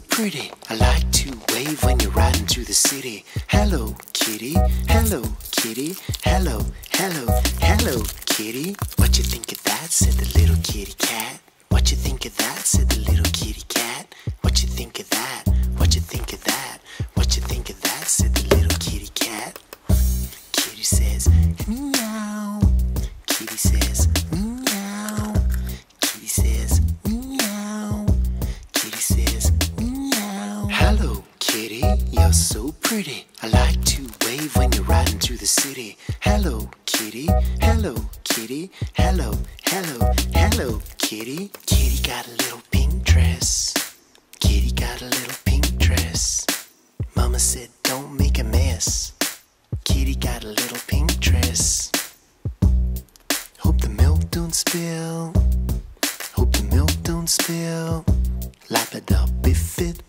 pretty. I like to wave when you're riding through the city. Hello, kitty. Hello, kitty. Hello, hello, hello, kitty. What you think of that? said the little kitty cat. What you think of that? said the little kitty cat. Hello, kitty. Hello, kitty. Hello, hello, hello, kitty. Kitty got a little pink dress. Kitty got a little pink dress. Mama said, don't make a mess. Kitty got a little pink dress. Hope the milk don't spill. Hope the milk don't spill. Lap it up if it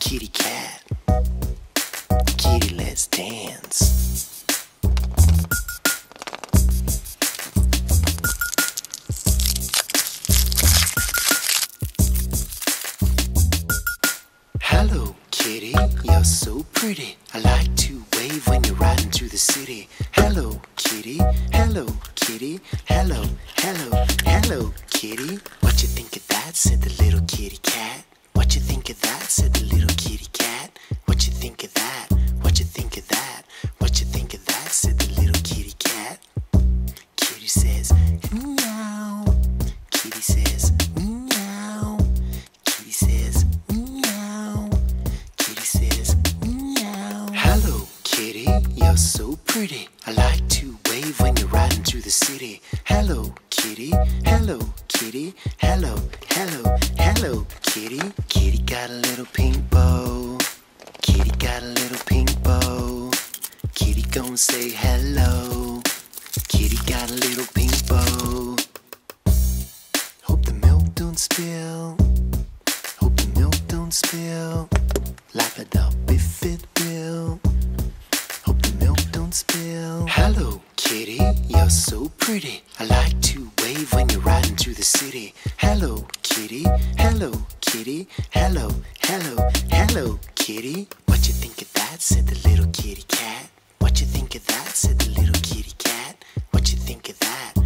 Kitty cat. Kitty, let's dance. Hello, kitty, you're so pretty. I like to wave when you're riding through the city. Hello, kitty. Hello, kitty. Hello, hello, hello, kitty. What you think of that? said the little kitty cat. What you think of that? said the little kitty cat. What you think of that? What you think of that? What you think of that? said the little kitty cat. Kitty says, meow. Gon' say hello. Kitty got a little pink bow. Hope the milk don't spill. Hope the milk don't spill. Lap it up if it will. Hope the milk don't spill. Hello, kitty, you're so pretty. I like to wave when you're riding through the city. Hello, kitty. Hello, kitty. Hello, hello, hello, kitty. What you think of that? said the little kitty cat. What you think of that? said the little kitty cat. What you think of that?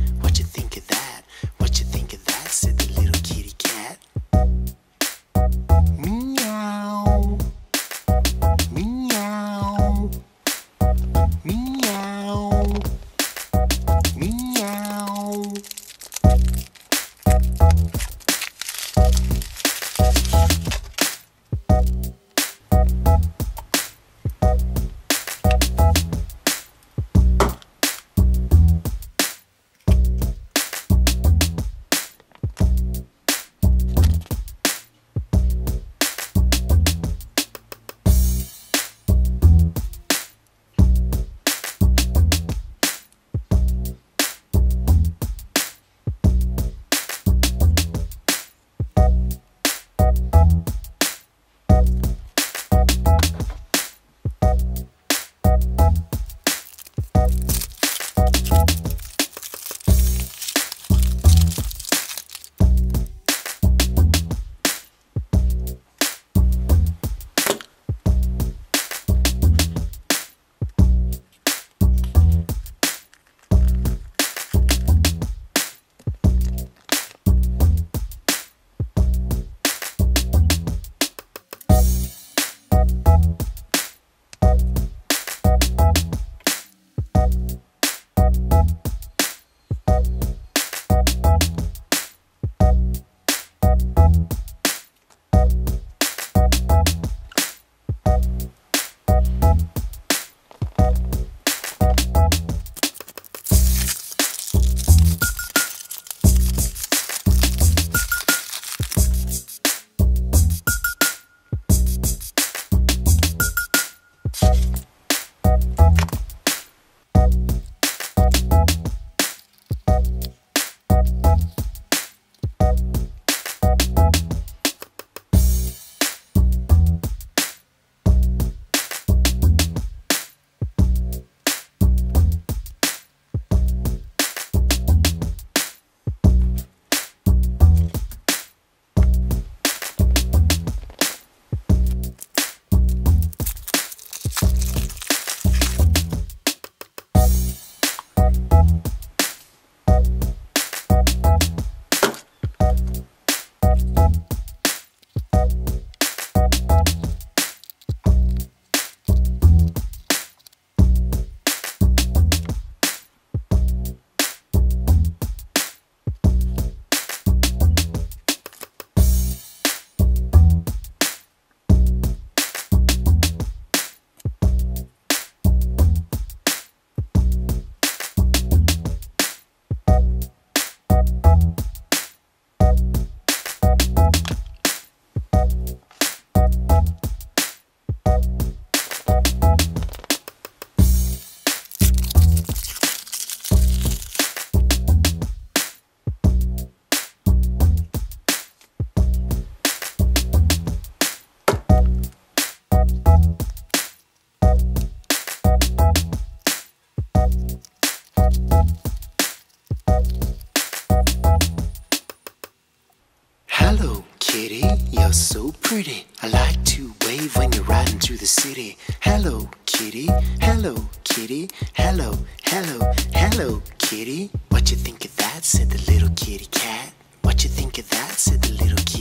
So pretty. I like to wave when you're riding through the city. Hello, kitty. Hello, kitty. Hello, hello, hello, kitty. What you think of that? said the little kitty cat. What you think of that? said the little kitty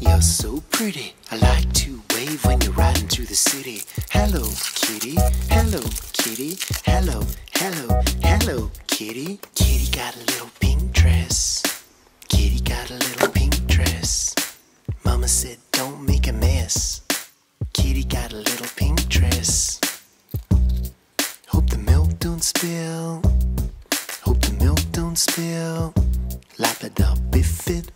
You're so pretty. I like to wave when you're riding through the city. Hello, kitty. Hello, kitty. Hello, hello, hello, kitty. Kitty got a little pink dress. Kitty got a little pink dress. Mama said, don't make a mess. Kitty got a little pink dress. Hope the milk don't spill. Hope the milk don't spill. Lap it up if it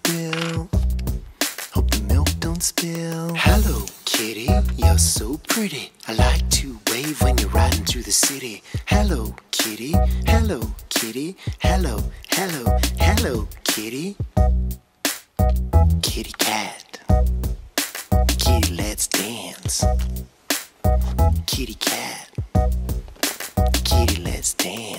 don't spill. Hello, kitty. You're so pretty. I like to wave when you're riding through the city. Hello, kitty. Hello, kitty. Hello, hello, hello, kitty. Kitty cat. Kitty, let's dance. Kitty cat. Kitty, let's dance.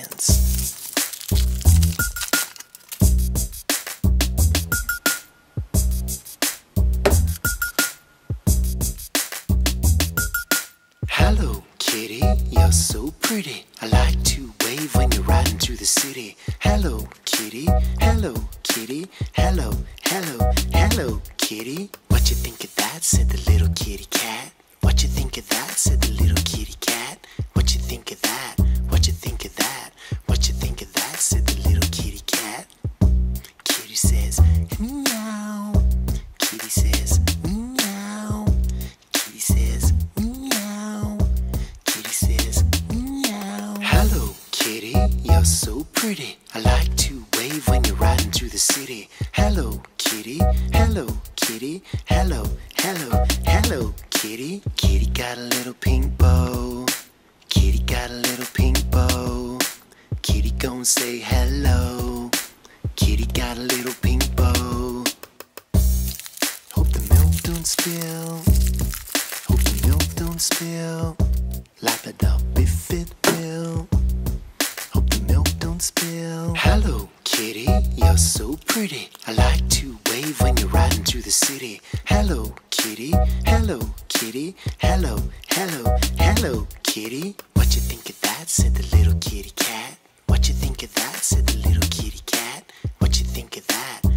Kitty. You're so pretty. I like to wave when you're riding through the city. Hello, kitty. Hello, kitty. Hello, hello, hello, kitty. What you think of that? said the little kitty cat. What you think of that? said the little kitty cat. What you think of that? What you think of that? What you think of that? said the little kitty cat. Kitty says, meow. Got a little pink bow. Kitty got a little pink bow. Kitty gon' say hello. Kitty got a little pink bow. Hope the milk don't spill. Hope the milk don't spill. Lap it up if it will. Hope the milk don't spill. Hello, kitty. You're so pretty. I like to wave when you're riding through the city. Hello, kitty. Hello, kitty. Hello, hello, hello, kitty. What you think of that? said the little kitty cat. What you think of that? said the little kitty cat. What you think of that?